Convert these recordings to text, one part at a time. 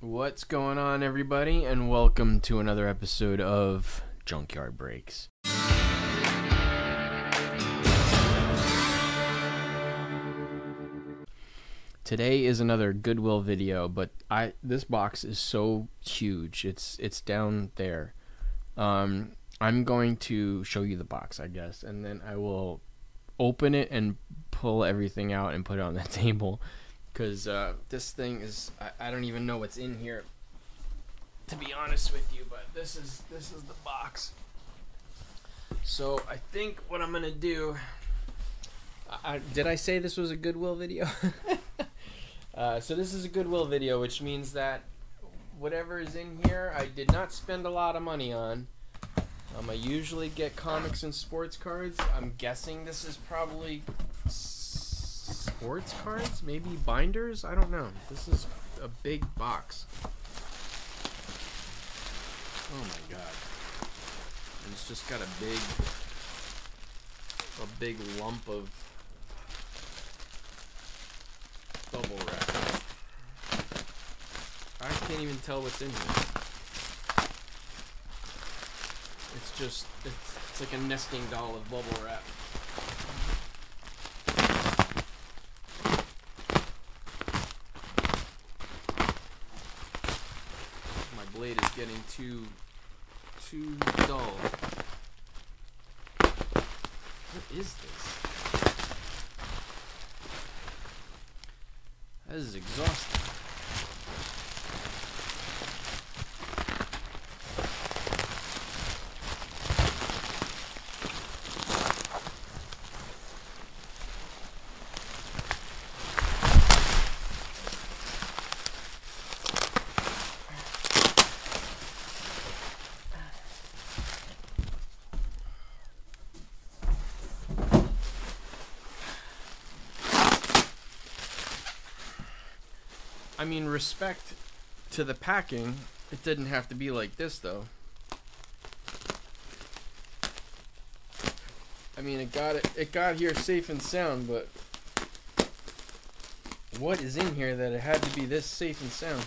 What's going on, everybody, and welcome to another episode of Junkyard Breaks. Today is another Goodwill video, but I this box is so huge. It's it's down there. Um, I'm going to show you the box, I guess, and then I will open it and pull everything out and put it on the table because uh, this thing is I, I don't even know what's in here to be honest with you but this is this is the box. So I think what I'm gonna do I, did I say this was a Goodwill video? Uh, so this is a Goodwill video which means that whatever is in here I did not spend a lot of money on. Um, I usually get comics and sports cards. I'm guessing this is probably sports cards, maybe binders. I don't know. This is a big box. Oh my god! And it's just got a big, a big lump of bubble wrap. I can't even tell what's in here. It's just it's, it's like a nesting doll of bubble wrap. My blade is getting too too dull. What is this? This is exhausting. I mean, respect to the packing. It didn't have to be like this, though. I mean, it got it. It got here safe and sound, but what is in here that it had to be this safe and sound?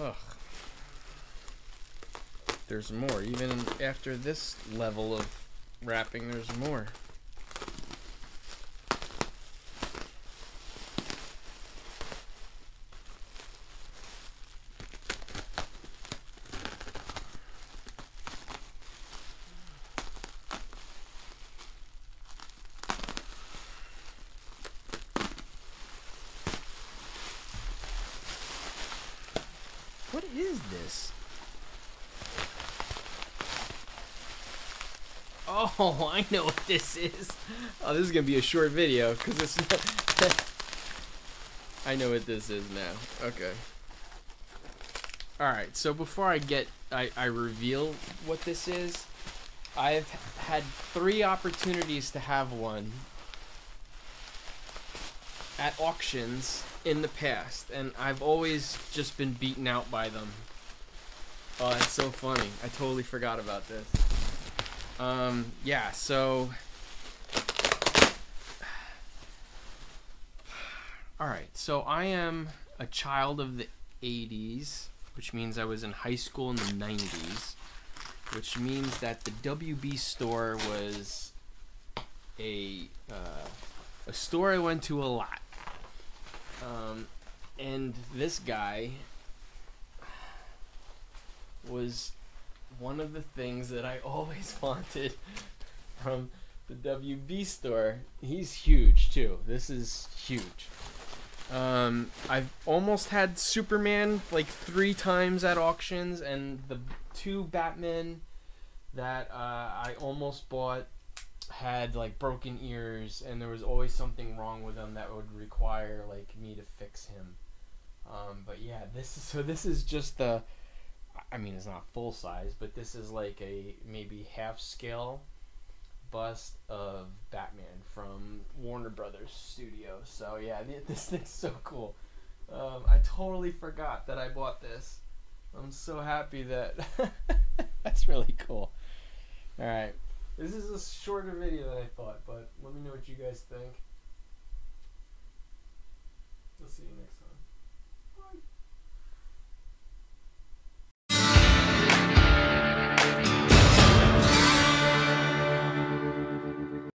Ugh. There's more. Even after this level of wrapping, there's more. What is this? Oh, I know what this is. Oh, this is gonna be a short video because it's. I know what this is now. Okay. All right. So before I get, I, I reveal what this is. I've had three opportunities to have one at auctions in the past, and I've always just been beaten out by them. Oh, that's so funny. I totally forgot about this. Um, yeah, so. Alright, so I am a child of the 80s, which means I was in high school in the 90s, which means that the WB store was a, uh, a store I went to a lot. Um, and this guy was one of the things that I always wanted from the WB store. He's huge too. This is huge. Um, I've almost had Superman like three times at auctions, and the two Batmen that uh, I almost bought had like broken ears, and there was always something wrong with him that would require like me to fix him. Um, but yeah, this is so. This is just the. I mean, it's not full size, but this is like a maybe half scale bust of Batman from Warner Brothers studio So yeah, this thing's so cool. Um, I totally forgot that I bought this. I'm so happy that that's really cool. All right, this is a shorter video than I thought, but let me know what you guys think. I'll see you next time.